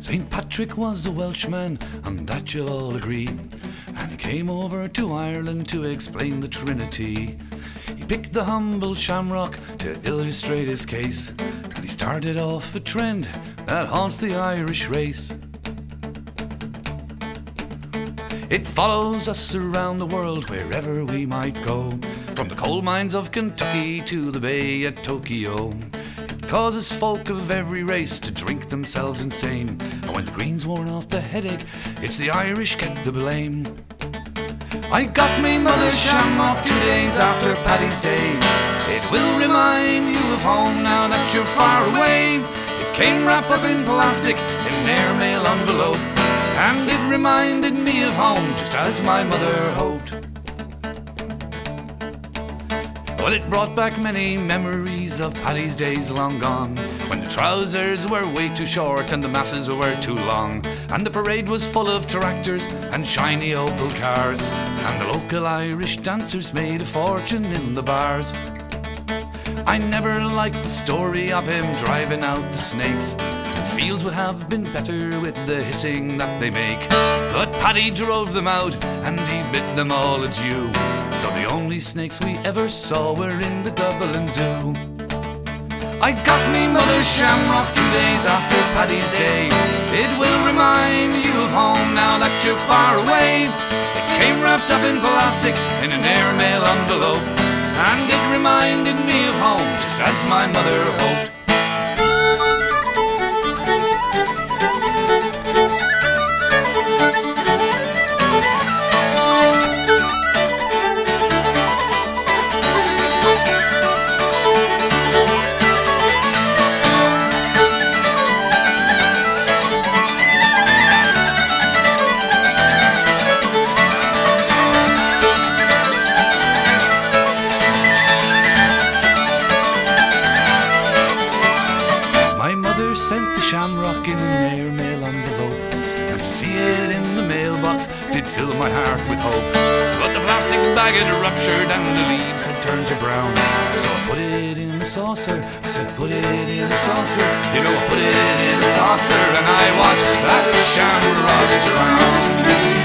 St. Patrick was a Welshman, and that you'll all agree. And he came over to Ireland to explain the Trinity. He picked the humble shamrock to illustrate his case. And he started off a trend that haunts the Irish race. It follows us around the world wherever we might go. From the coal mines of Kentucky to the bay at Tokyo. Causes folk of every race to drink themselves insane. And when the green's worn off the headache, it's the Irish get the blame. I got me mother's shamrock two days after Paddy's Day. It will remind you of home now that you're far away. It came wrapped up in plastic in an airmail envelope. And it reminded me of home just as my mother hoped. Well, it brought back many memories of Paddy's days long gone, when the trousers were way too short and the masses were too long, and the parade was full of tractors and shiny Opel cars, and the local Irish dancers made a fortune in the bars. I never liked the story of him driving out the snakes. The fields would have been better with the hissing that they make. But Paddy drove them out and he bit them all adieu. So the only snakes we ever saw were in the Dublin Zoo. I got me mother's shamrock two days after Paddy's Day. It will remind you of home now that you're far away. It came wrapped up in plastic in an airmail envelope. And it reminded me of home just as my mother hoped. Mother sent the shamrock in an airmail boat, and to see it in the mailbox did fill my heart with hope. But the plastic bag had ruptured and the leaves had turned to brown. So I put it in a saucer. I said, I put it in a saucer. You know, I put it in a saucer, and I watched that shamrock